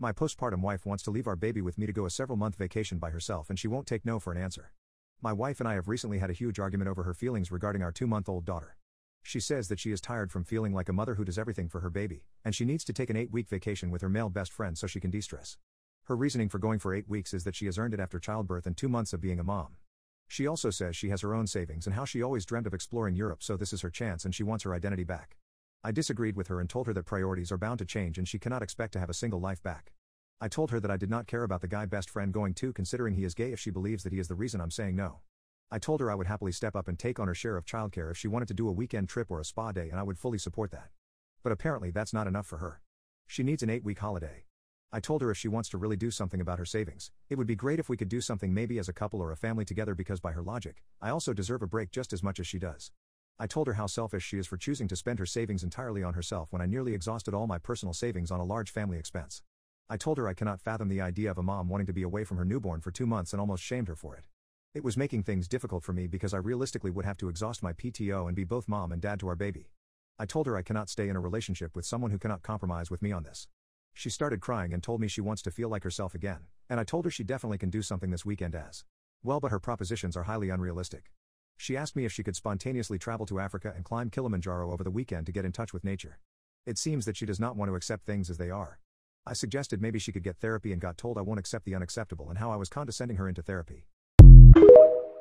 My postpartum wife wants to leave our baby with me to go a several month vacation by herself and she won't take no for an answer. My wife and I have recently had a huge argument over her feelings regarding our two month old daughter. She says that she is tired from feeling like a mother who does everything for her baby, and she needs to take an eight week vacation with her male best friend so she can de stress. Her reasoning for going for eight weeks is that she has earned it after childbirth and two months of being a mom. She also says she has her own savings and how she always dreamt of exploring Europe, so this is her chance and she wants her identity back. I disagreed with her and told her that priorities are bound to change and she cannot expect to have a single life back. I told her that I did not care about the guy best friend going too, considering he is gay if she believes that he is the reason I'm saying no. I told her I would happily step up and take on her share of childcare if she wanted to do a weekend trip or a spa day, and I would fully support that. But apparently, that's not enough for her. She needs an eight week holiday. I told her if she wants to really do something about her savings, it would be great if we could do something maybe as a couple or a family together because, by her logic, I also deserve a break just as much as she does. I told her how selfish she is for choosing to spend her savings entirely on herself when I nearly exhausted all my personal savings on a large family expense. I told her I cannot fathom the idea of a mom wanting to be away from her newborn for two months and almost shamed her for it. It was making things difficult for me because I realistically would have to exhaust my PTO and be both mom and dad to our baby. I told her I cannot stay in a relationship with someone who cannot compromise with me on this. She started crying and told me she wants to feel like herself again, and I told her she definitely can do something this weekend as well, but her propositions are highly unrealistic. She asked me if she could spontaneously travel to Africa and climb Kilimanjaro over the weekend to get in touch with nature. It seems that she does not want to accept things as they are. I suggested maybe she could get therapy and got told I won't accept the unacceptable and how I was condescending her into therapy.